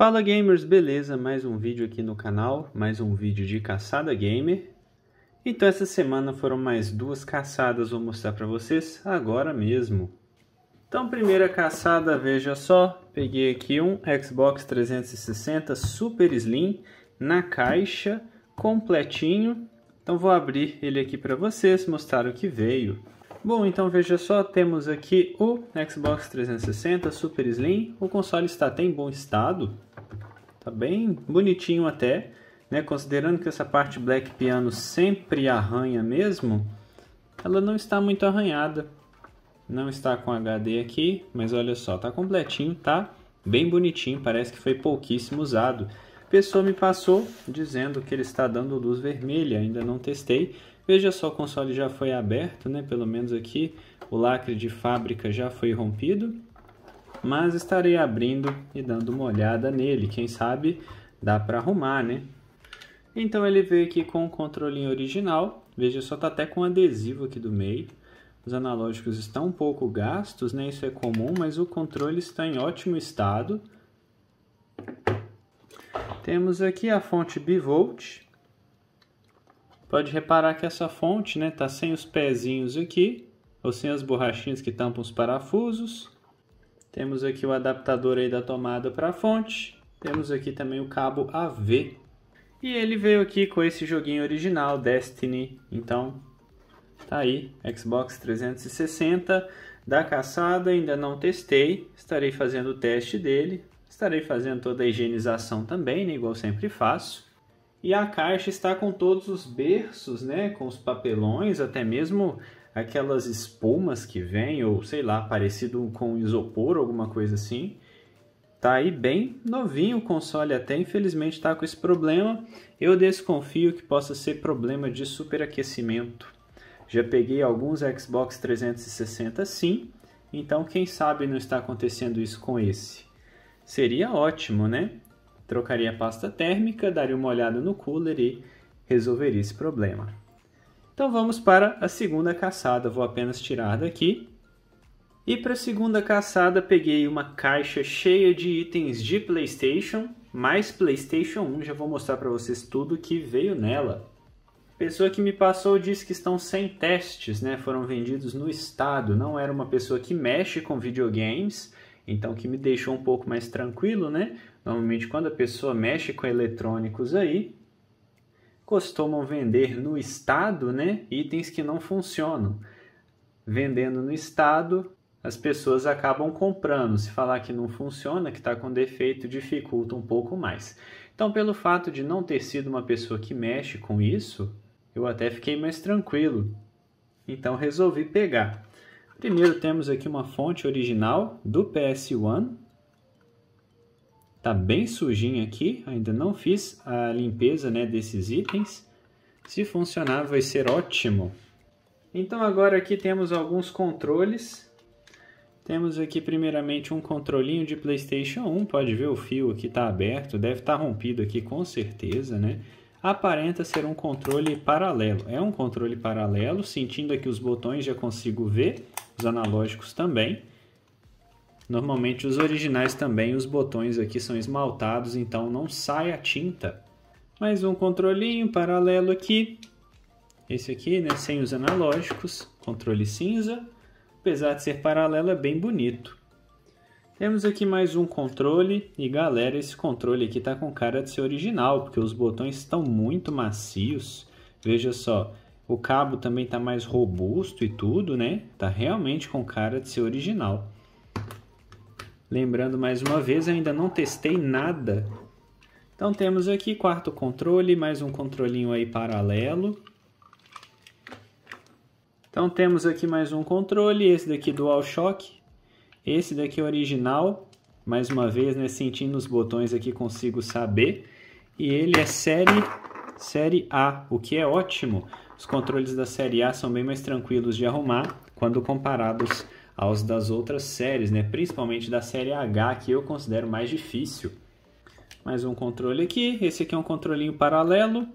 Fala gamers, beleza? Mais um vídeo aqui no canal, mais um vídeo de caçada gamer. Então essa semana foram mais duas caçadas, vou mostrar para vocês agora mesmo. Então primeira caçada, veja só, peguei aqui um Xbox 360 Super Slim na caixa, completinho. Então vou abrir ele aqui para vocês, mostrar o que veio. Bom, então veja só, temos aqui o Xbox 360 Super Slim. O console está até em bom estado, tá bem bonitinho até, né? Considerando que essa parte Black Piano sempre arranha mesmo, ela não está muito arranhada. Não está com HD aqui, mas olha só, tá completinho, tá bem bonitinho, parece que foi pouquíssimo usado. Pessoa me passou dizendo que ele está dando luz vermelha, ainda não testei, Veja só, o console já foi aberto, né? Pelo menos aqui o lacre de fábrica já foi rompido. Mas estarei abrindo e dando uma olhada nele. Quem sabe dá para arrumar, né? Então ele veio aqui com o controlinho original. Veja só, tá até com adesivo aqui do meio. Os analógicos estão um pouco gastos, né? Isso é comum, mas o controle está em ótimo estado. Temos aqui a fonte bivolt, Pode reparar que essa fonte né, tá sem os pezinhos aqui, ou sem as borrachinhas que tampam os parafusos. Temos aqui o adaptador aí da tomada para a fonte. Temos aqui também o cabo AV. E ele veio aqui com esse joguinho original, Destiny. Então, tá aí, Xbox 360 da caçada, ainda não testei. Estarei fazendo o teste dele. Estarei fazendo toda a higienização também, né, igual sempre faço. E a caixa está com todos os berços, né, com os papelões, até mesmo aquelas espumas que vêm, ou sei lá, parecido com isopor, alguma coisa assim. Tá aí bem novinho o console até, infelizmente está com esse problema. Eu desconfio que possa ser problema de superaquecimento. Já peguei alguns Xbox 360 sim, então quem sabe não está acontecendo isso com esse. Seria ótimo, né? trocaria a pasta térmica, daria uma olhada no cooler e resolveria esse problema. Então vamos para a segunda caçada, vou apenas tirar daqui. E para a segunda caçada peguei uma caixa cheia de itens de Playstation, mais Playstation 1, já vou mostrar para vocês tudo que veio nela. A pessoa que me passou disse que estão sem testes, né? foram vendidos no estado, não era uma pessoa que mexe com videogames, então que me deixou um pouco mais tranquilo, né? Normalmente quando a pessoa mexe com eletrônicos aí, costumam vender no estado, né, itens que não funcionam. Vendendo no estado, as pessoas acabam comprando. Se falar que não funciona, que está com defeito, dificulta um pouco mais. Então, pelo fato de não ter sido uma pessoa que mexe com isso, eu até fiquei mais tranquilo. Então, resolvi pegar. Primeiro temos aqui uma fonte original do PS1, Tá bem sujinho aqui, ainda não fiz a limpeza né, desses itens. Se funcionar vai ser ótimo. Então agora aqui temos alguns controles. Temos aqui primeiramente um controlinho de Playstation 1, pode ver o fio aqui está aberto, deve estar tá rompido aqui com certeza, né? Aparenta ser um controle paralelo, é um controle paralelo, sentindo aqui os botões já consigo ver, os analógicos também. Normalmente os originais também, os botões aqui são esmaltados, então não sai a tinta. Mais um controlinho paralelo aqui. Esse aqui, né, sem os analógicos, controle cinza. Apesar de ser paralelo, é bem bonito. Temos aqui mais um controle e galera, esse controle aqui tá com cara de ser original, porque os botões estão muito macios. Veja só, o cabo também tá mais robusto e tudo, né? Tá realmente com cara de ser original. Lembrando mais uma vez, ainda não testei nada. Então temos aqui quarto controle, mais um controlinho aí paralelo. Então temos aqui mais um controle, esse daqui DualShock. Esse daqui é original, mais uma vez, né, sentindo os botões aqui consigo saber. E ele é série, série A, o que é ótimo. Os controles da série A são bem mais tranquilos de arrumar quando comparados aos das outras séries, né? principalmente da série H, que eu considero mais difícil. Mais um controle aqui, esse aqui é um controlinho paralelo.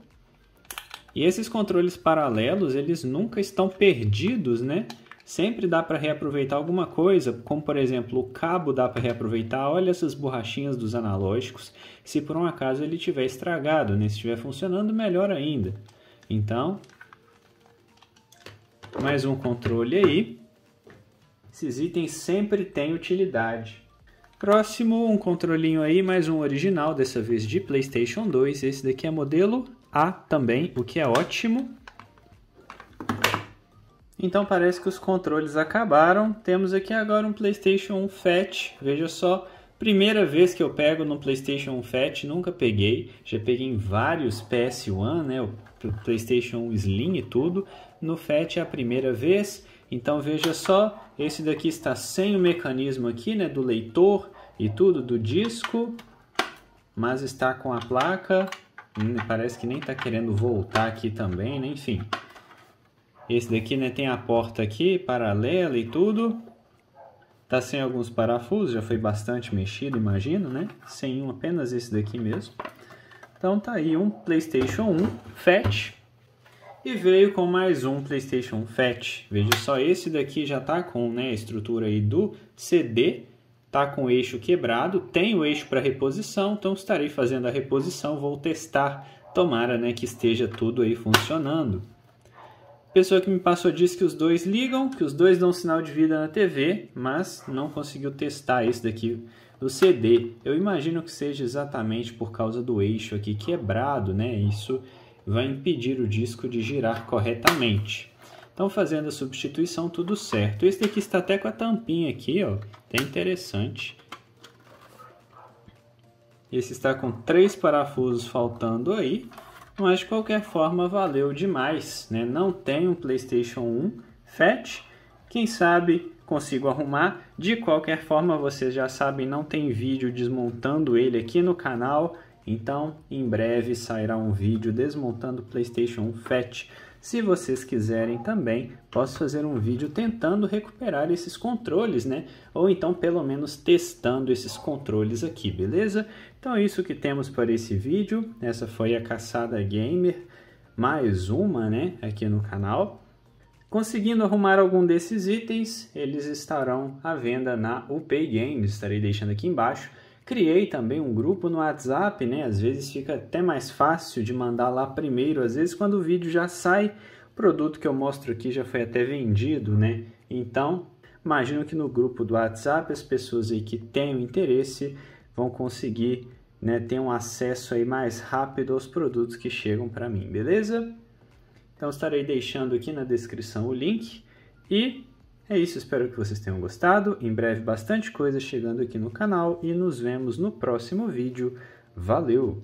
E esses controles paralelos, eles nunca estão perdidos, né? Sempre dá para reaproveitar alguma coisa, como por exemplo o cabo dá para reaproveitar. Olha essas borrachinhas dos analógicos. Se por um acaso ele tiver estragado, né? se estiver funcionando, melhor ainda. Então, mais um controle aí. Esses itens sempre têm utilidade. Próximo, um controlinho aí, mais um original, dessa vez de PlayStation 2. Esse daqui é modelo A também, o que é ótimo. Então parece que os controles acabaram. Temos aqui agora um PlayStation 1 Fat. Veja só, primeira vez que eu pego no PlayStation 1 Fat, nunca peguei. Já peguei em vários PS1, né? O PlayStation 1 Slim e tudo. No Fat é a primeira vez. Então veja só, esse daqui está sem o mecanismo aqui, né, do leitor e tudo do disco, mas está com a placa. Hum, parece que nem está querendo voltar aqui também, né? Enfim, esse daqui né, tem a porta aqui, paralela e tudo. Tá sem alguns parafusos, já foi bastante mexido, imagino, né? Sem um, apenas esse daqui mesmo. Então tá aí um PlayStation 1 Fat. E veio com mais um PlayStation Fat. Veja só, esse daqui já tá com né, a estrutura aí do CD. Tá com o eixo quebrado, tem o eixo para reposição, então estarei fazendo a reposição, vou testar. Tomara né, que esteja tudo aí funcionando pessoa que me passou disse que os dois ligam, que os dois dão sinal de vida na TV, mas não conseguiu testar esse daqui do CD. Eu imagino que seja exatamente por causa do eixo aqui quebrado, né? Isso vai impedir o disco de girar corretamente. Então, fazendo a substituição, tudo certo. Esse daqui está até com a tampinha aqui, ó. Até interessante. Esse está com três parafusos faltando aí mas de qualquer forma valeu demais, né? Não tem um PlayStation 1 Fat, quem sabe consigo arrumar. De qualquer forma, vocês já sabem, não tem vídeo desmontando ele aqui no canal, então em breve sairá um vídeo desmontando o PlayStation 1 Fat. Se vocês quiserem também, posso fazer um vídeo tentando recuperar esses controles, né? Ou então pelo menos testando esses controles aqui, beleza? Então é isso que temos para esse vídeo. Essa foi a Caçada Gamer, mais uma, né? Aqui no canal. Conseguindo arrumar algum desses itens, eles estarão à venda na UPay Games, estarei deixando aqui embaixo. Criei também um grupo no WhatsApp, né? Às vezes fica até mais fácil de mandar lá primeiro. Às vezes quando o vídeo já sai, o produto que eu mostro aqui já foi até vendido, né? Então, imagino que no grupo do WhatsApp as pessoas aí que têm interesse vão conseguir né, ter um acesso aí mais rápido aos produtos que chegam para mim, beleza? Então estarei deixando aqui na descrição o link e é isso, espero que vocês tenham gostado. Em breve, bastante coisa chegando aqui no canal e nos vemos no próximo vídeo. Valeu!